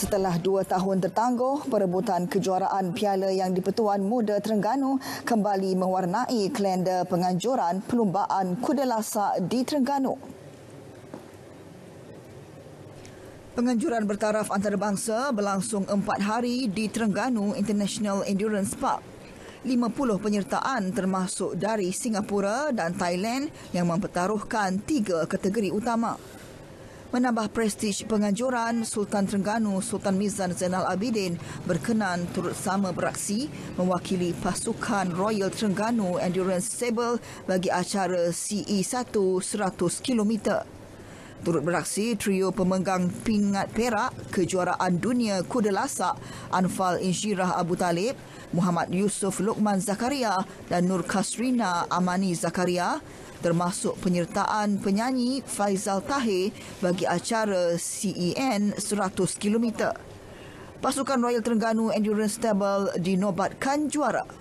Setelah dua tahun tertangguh, perebutan kejuaraan Piala Yang di-Pertuan Muda Terengganu kembali mewarnai kalender penganjuran perlumbaan kuda lasak di Terengganu. Penganjuran bertaraf antarabangsa berlangsung empat hari di Terengganu International Endurance Park. 50 penyertaan termasuk dari Singapura dan Thailand yang mempertaruhkan tiga kategori utama. Menambah prestij penganjuran, Sultan Terengganu Sultan Mizan Zainal Abidin berkenan turut sama beraksi mewakili pasukan Royal Terengganu Endurance Stable bagi acara CE1 100 km. Turut beraksi trio pemegang pingat perak kejuaraan dunia kuda lasak Anfal Insyirah Abu Talib Muhammad Yusuf Luqman Zakaria dan Nur Kasrina Amani Zakaria termasuk penyertaan penyanyi Faizal Tahir bagi acara CEN 100 km. Pasukan Royal Terengganu Endurance Stable dinobatkan juara.